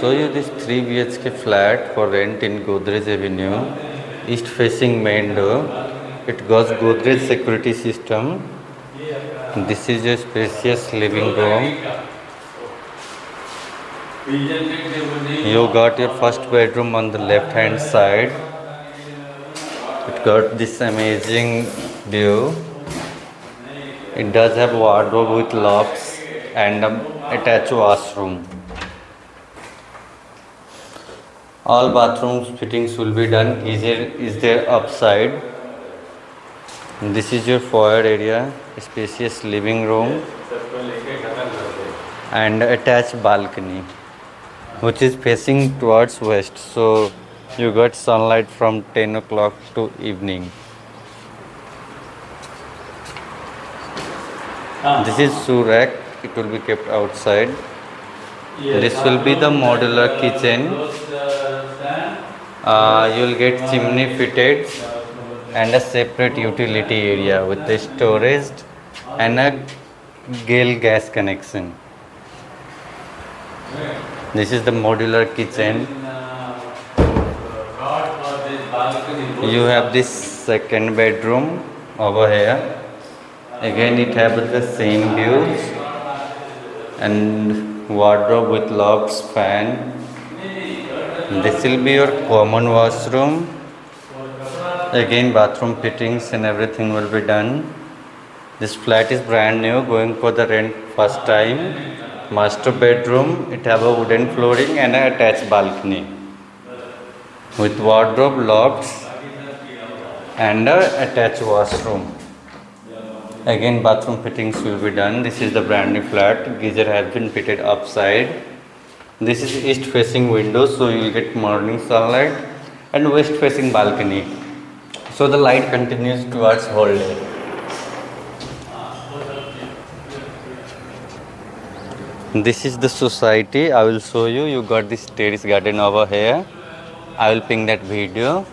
show you this 3 BHK flat for rent in Godrej Avenue, east facing main door. It goes Godrej security system. This is a spacious living room. You got your first bedroom on the left hand side. It got this amazing view. It does have wardrobe with lofts and an attached washroom. All bathrooms fittings will be done. Geyser is there upside. This is your foyer area, spacious living room and attached balcony which is facing towards west. So you got sunlight from 10 o'clock to evening. Ah. This is surak. It will be kept outside. This will be the modular kitchen. Uh, you will get chimney fitted and a separate utility area with the storage and a GAIL gas connection. This is the modular kitchen. You have this second bedroom over here. Again, it has the same views and wardrobe with lofts, fan. This will be your common washroom. Again, bathroom fittings and everything will be done. This flat is brand new, going for the rent first time. Master bedroom, it have a wooden flooring and an attached balcony with wardrobe, lofts and a attached washroom. Again, bathroom fittings will be done. This is the brand new flat. Geyser has been fitted upside. This is east facing window, so you will get morning sunlight and west facing balcony. So the light continues towards whole day. This is the society. I will show you. You got this terrace garden over here. I will ping that video.